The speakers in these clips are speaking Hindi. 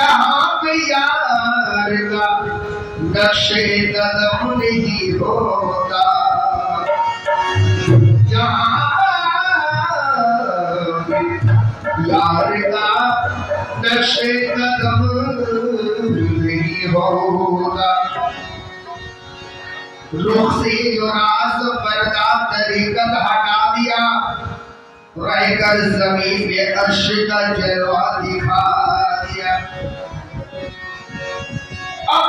जहाँ यार का नक्शे कदम नहीं होता यार का नक्शे कदम नहीं होता रुख से जो राज पर्दा तरीकत हटा दिया, रहकर ज़मीन पे अर्श का जलवा दिखा।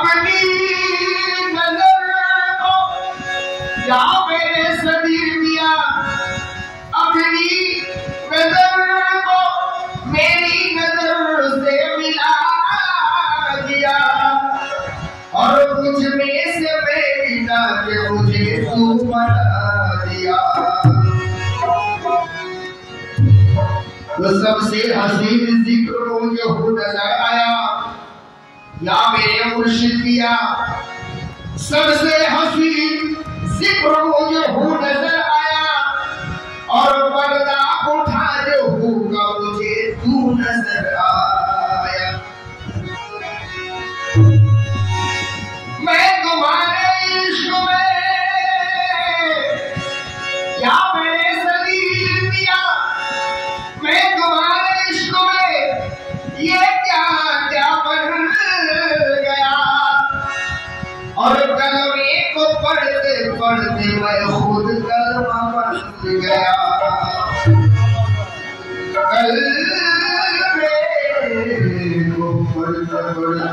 अपनी नज़र को या मेरे सदीर दिया अपनी नज़र मेरी मिला और कुछ में से बेटा के मुझे तू दिया। तो सबसे हसीन ज़िक्र मुझे हो आया या मेरे मुर्शिद किया। सबसे हसीन ज़िक्र मुझे हूँ नज़र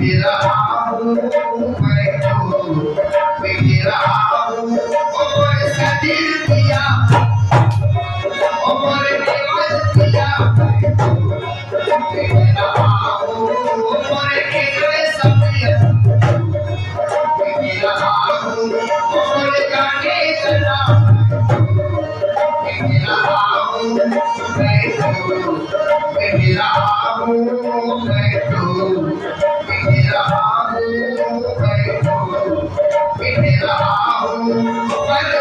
बिक रहा मैं तो बिक रहा हूँ और सदिल Bye.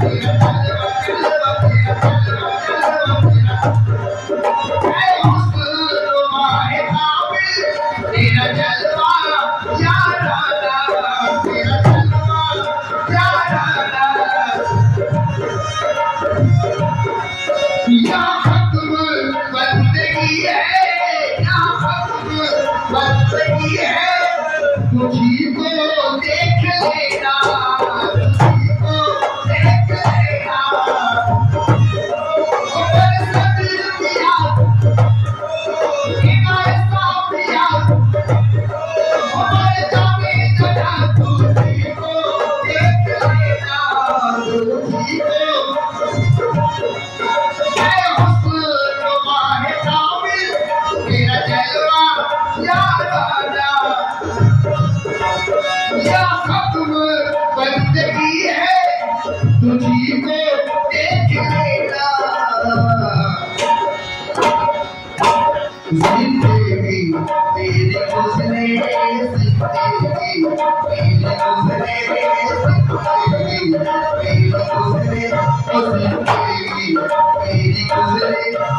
Thank you.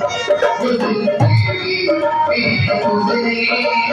Thank you.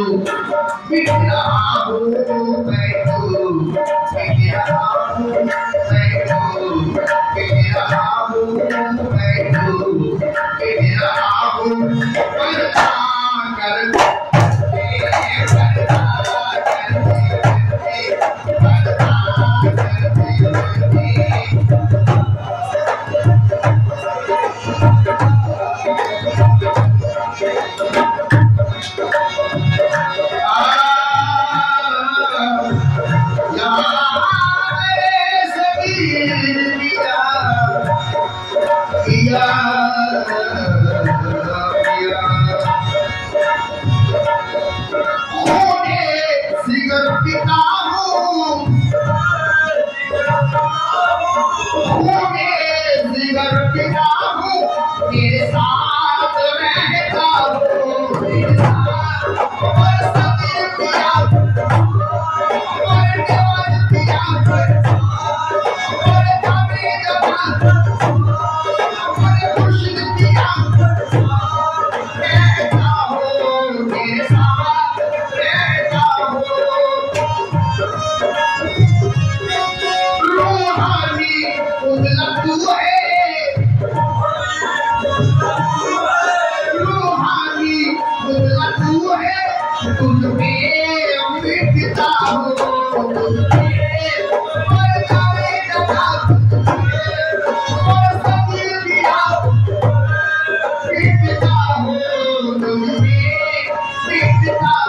We can all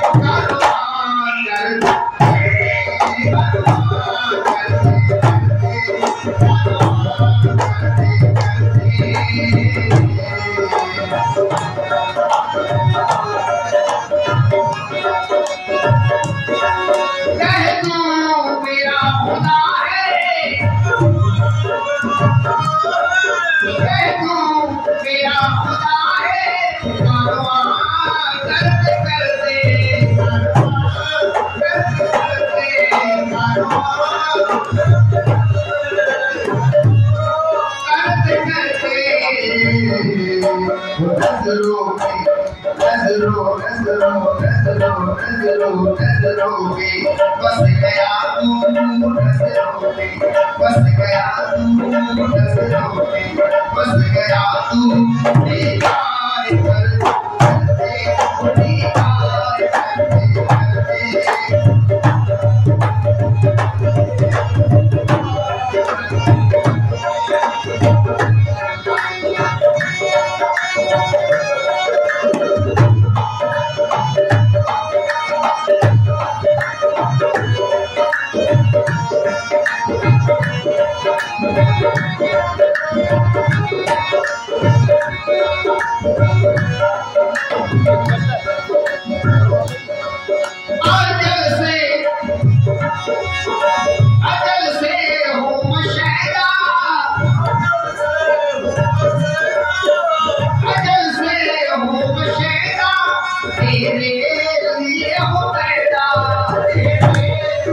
Yeah. नज़रों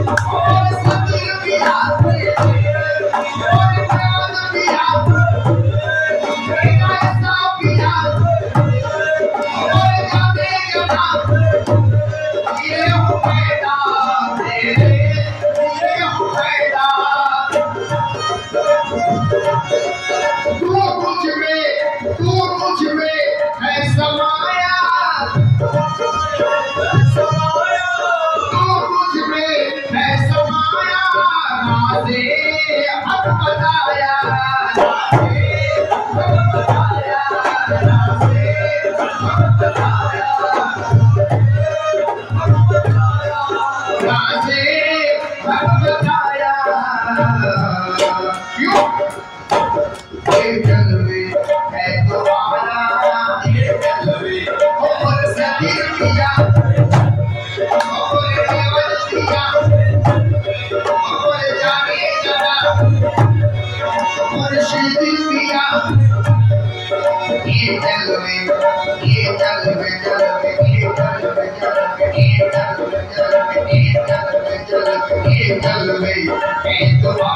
Thank you. Thank you.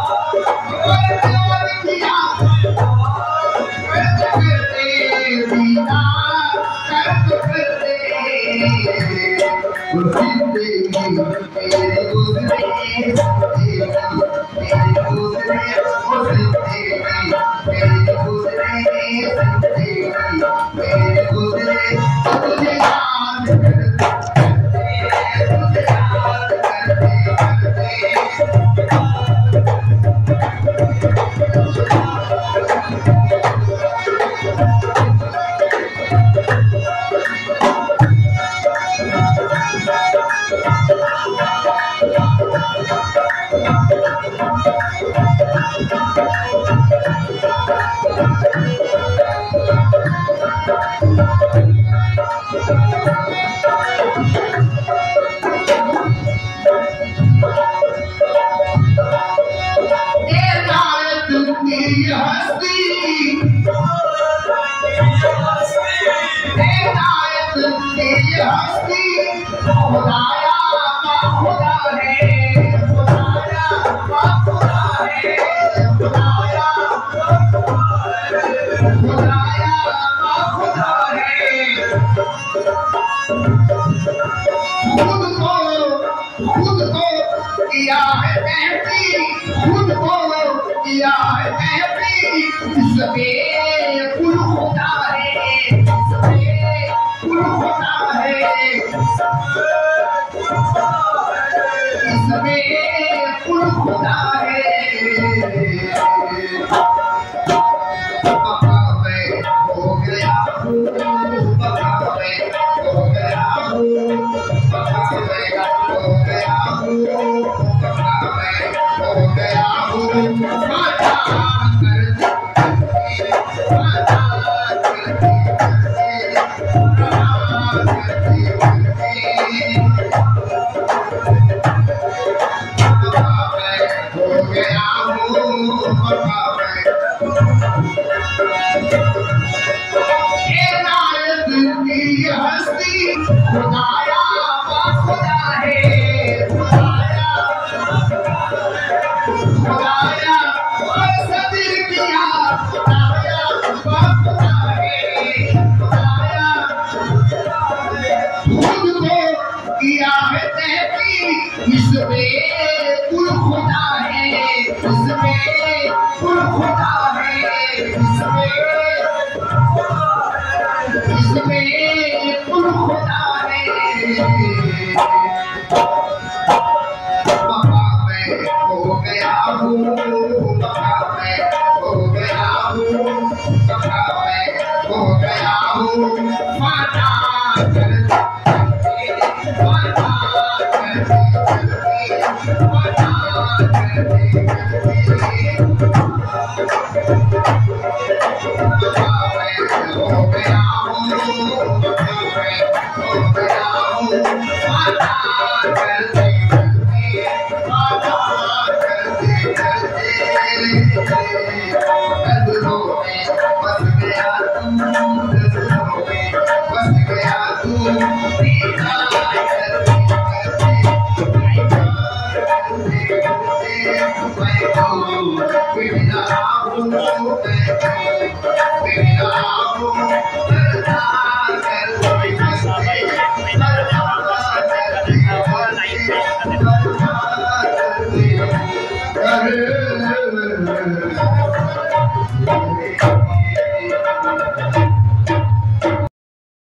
खुदा को किया है कहती खुदा है खुदा